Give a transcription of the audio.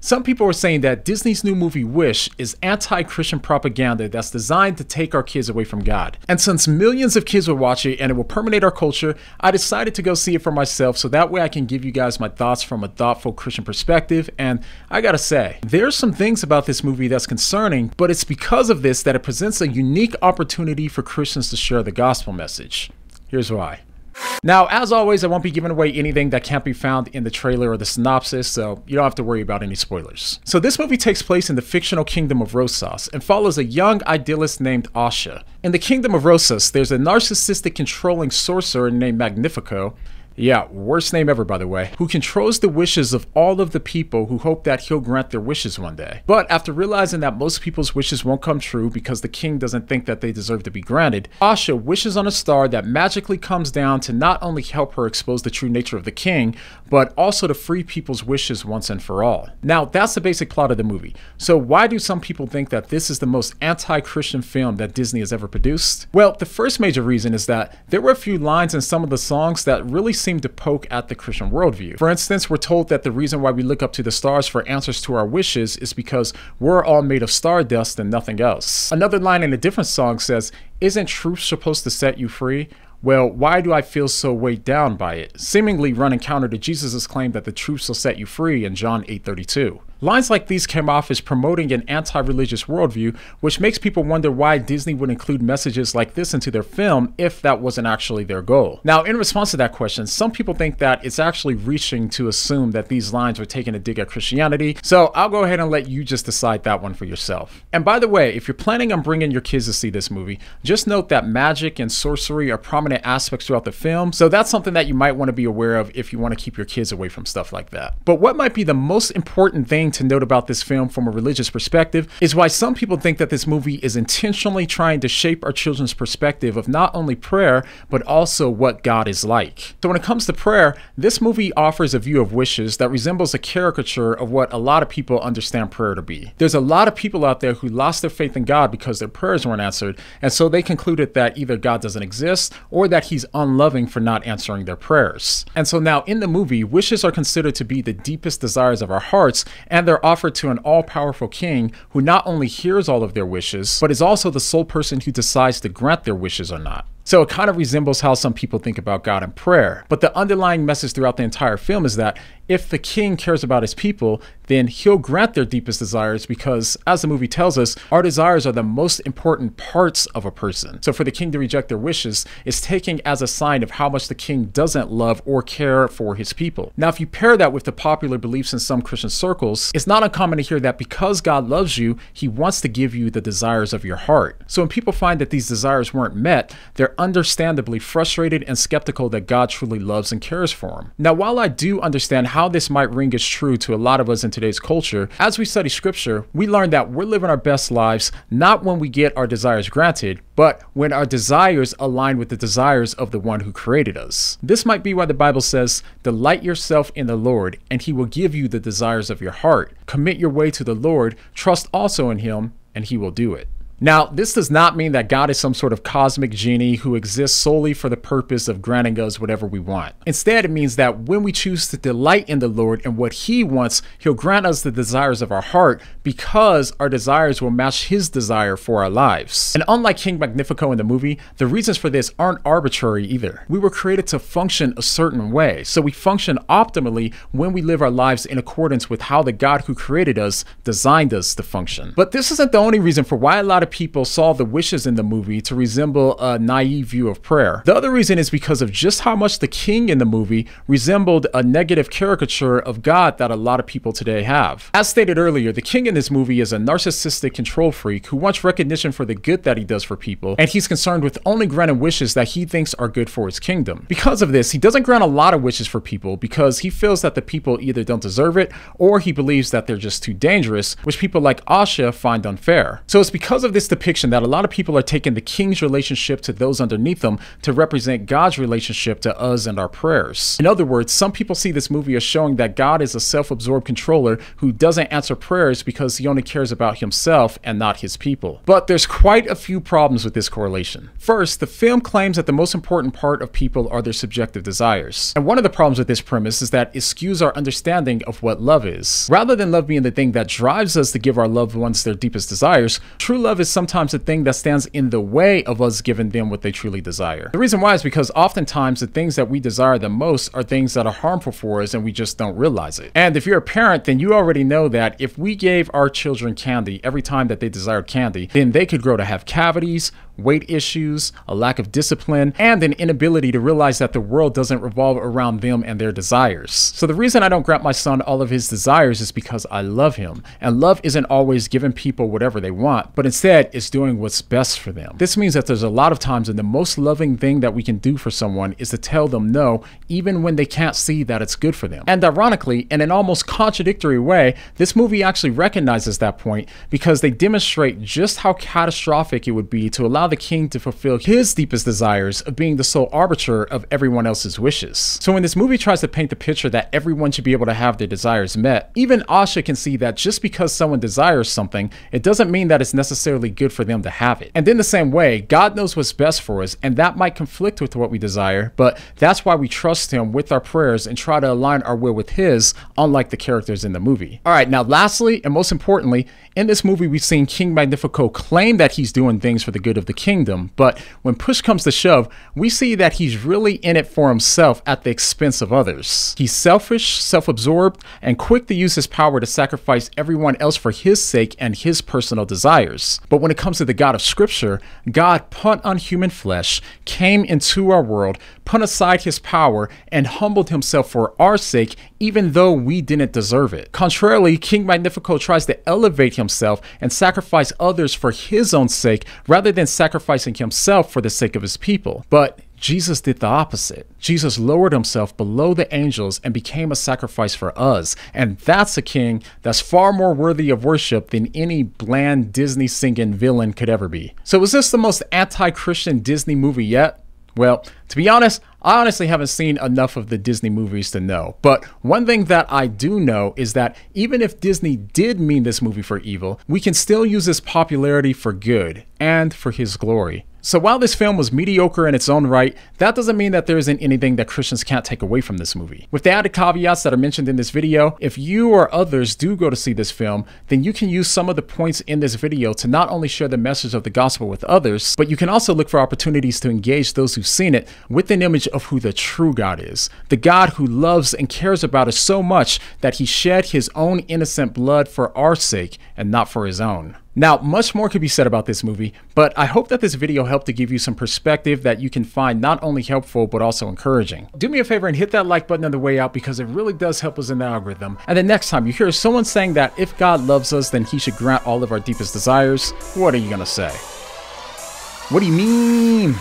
Some people are saying that Disney's new movie Wish is anti Christian propaganda that's designed to take our kids away from God. And since millions of kids will watch it and it will permeate our culture, I decided to go see it for myself so that way I can give you guys my thoughts from a thoughtful Christian perspective. And I gotta say, there's some things about this movie that's concerning, but it's because of this that it presents a unique opportunity for Christians to share the gospel message. Here's why. Now, as always, I won't be giving away anything that can't be found in the trailer or the synopsis, so you don't have to worry about any spoilers. So this movie takes place in the fictional kingdom of Rosas and follows a young idealist named Asha. In the kingdom of Rosas, there's a narcissistic controlling sorcerer named Magnifico, yeah, worst name ever, by the way. Who controls the wishes of all of the people who hope that he'll grant their wishes one day. But after realizing that most people's wishes won't come true because the king doesn't think that they deserve to be granted, Asha wishes on a star that magically comes down to not only help her expose the true nature of the king, but also to free people's wishes once and for all. Now, that's the basic plot of the movie. So, why do some people think that this is the most anti Christian film that Disney has ever produced? Well, the first major reason is that there were a few lines in some of the songs that really seem to poke at the Christian worldview. For instance, we're told that the reason why we look up to the stars for answers to our wishes is because we're all made of stardust and nothing else. Another line in a different song says, Isn't truth supposed to set you free? Well, why do I feel so weighed down by it? Seemingly running counter to Jesus' claim that the truth will set you free in John 8:32. Lines like these came off as promoting an anti religious worldview, which makes people wonder why Disney would include messages like this into their film if that wasn't actually their goal. Now, in response to that question, some people think that it's actually reaching to assume that these lines were taking a dig at Christianity, so I'll go ahead and let you just decide that one for yourself. And by the way, if you're planning on bringing your kids to see this movie, just note that magic and sorcery are prominent aspects throughout the film, so that's something that you might want to be aware of if you want to keep your kids away from stuff like that. But what might be the most important thing thing to note about this film from a religious perspective is why some people think that this movie is intentionally trying to shape our children's perspective of not only prayer, but also what God is like. So when it comes to prayer, this movie offers a view of wishes that resembles a caricature of what a lot of people understand prayer to be. There's a lot of people out there who lost their faith in God because their prayers weren't answered, and so they concluded that either God doesn't exist or that he's unloving for not answering their prayers. And so now in the movie, wishes are considered to be the deepest desires of our hearts, and and they're offered to an all powerful king who not only hears all of their wishes, but is also the sole person who decides to grant their wishes or not. So it kind of resembles how some people think about God in prayer. But the underlying message throughout the entire film is that if the king cares about his people, then he'll grant their deepest desires because, as the movie tells us, our desires are the most important parts of a person. So for the king to reject their wishes is taken as a sign of how much the king doesn't love or care for his people. Now, if you pair that with the popular beliefs in some Christian circles, it's not uncommon to hear that because God loves you, he wants to give you the desires of your heart. So when people find that these desires weren't met, they're understandably frustrated and skeptical that God truly loves and cares for them. Now, while I do understand how this might ring as true to a lot of us in today's culture, as we study scripture, we learn that we're living our best lives not when we get our desires granted, but when our desires align with the desires of the one who created us. This might be why the Bible says, Delight yourself in the Lord, and he will give you the desires of your heart. Commit your way to the Lord, trust also in him, and he will do it. Now, this does not mean that God is some sort of cosmic genie who exists solely for the purpose of granting us whatever we want. Instead, it means that when we choose to delight in the Lord and what He wants, He'll grant us the desires of our heart because our desires will match His desire for our lives. And unlike King Magnifico in the movie, the reasons for this aren't arbitrary either. We were created to function a certain way, so we function optimally when we live our lives in accordance with how the God who created us designed us to function. But this isn't the only reason for why a lot of people saw the wishes in the movie to resemble a naive view of prayer. The other reason is because of just how much the king in the movie resembled a negative caricature of God that a lot of people today have. As stated earlier, the king in this movie is a narcissistic control freak who wants recognition for the good that he does for people, and he's concerned with only granting wishes that he thinks are good for his kingdom. Because of this, he doesn't grant a lot of wishes for people because he feels that the people either don't deserve it or he believes that they're just too dangerous, which people like Asha find unfair. So it's because of this depiction that a lot of people are taking the king's relationship to those underneath them to represent God's relationship to us and our prayers. In other words, some people see this movie as showing that God is a self absorbed controller who doesn't answer prayers because he only cares about himself and not his people. But there's quite a few problems with this correlation. First, the film claims that the most important part of people are their subjective desires. And one of the problems with this premise is that it skews our understanding of what love is. Rather than love being the thing that drives us to give our loved ones their deepest desires, true love is sometimes the thing that stands in the way of us giving them what they truly desire. The reason why is because oftentimes the things that we desire the most are things that are harmful for us and we just don't realize it. And if you're a parent, then you already know that if we gave our children candy every time that they desired candy, then they could grow to have cavities, weight issues, a lack of discipline, and an inability to realize that the world doesn't revolve around them and their desires. So the reason I don't grant my son all of his desires is because I love him. And love isn't always giving people whatever they want, but instead it's doing what's best for them. This means that there's a lot of times and the most loving thing that we can do for someone is to tell them no, even when they can't see that it's good for them. And ironically, in an almost contradictory way, this movie actually recognizes that point because they demonstrate just how catastrophic it would be to allow the king to fulfill his deepest desires of being the sole arbiter of everyone else's wishes. So when this movie tries to paint the picture that everyone should be able to have their desires met, even Asha can see that just because someone desires something, it doesn't mean that it's necessarily good for them to have it. And in the same way, God knows what's best for us, and that might conflict with what we desire, but that's why we trust him with our prayers and try to align our will with his, unlike the characters in the movie. All right, now lastly, and most importantly, in this movie, we've seen King Magnifico claim that he's doing things for the good of the kingdom, but when push comes to shove, we see that he's really in it for himself at the expense of others. He's selfish, self absorbed, and quick to use his power to sacrifice everyone else for his sake and his personal desires. But when it comes to the God of Scripture, God put on human flesh, came into our world, put aside his power, and humbled himself for our sake, even though we didn't deserve it. Contrarily, King Magnifico tries to elevate himself and sacrifice others for his own sake rather than sacrificing himself for the sake of his people. But Jesus did the opposite. Jesus lowered himself below the angels and became a sacrifice for us. And that's a king that's far more worthy of worship than any bland Disney singing villain could ever be. So, is this the most anti Christian Disney movie yet? Well, to be honest, I honestly haven't seen enough of the Disney movies to know. But one thing that I do know is that even if Disney did mean this movie for evil, we can still use this popularity for good and for his glory. So while this film was mediocre in its own right, that doesn't mean that there isn't anything that Christians can't take away from this movie. With the added caveats that are mentioned in this video, if you or others do go to see this film, then you can use some of the points in this video to not only share the message of the gospel with others, but you can also look for opportunities to engage those who've seen it with an image of who the true God is. The God who loves and cares about us so much that he shed his own innocent blood for our sake and not for his own. Now, much more could be said about this movie, but I hope that this video helped to give you some perspective that you can find not only helpful, but also encouraging. Do me a favor and hit that like button on the way out because it really does help us in the algorithm. And the next time you hear someone saying that if God loves us, then he should grant all of our deepest desires, what are you gonna say? What do you mean?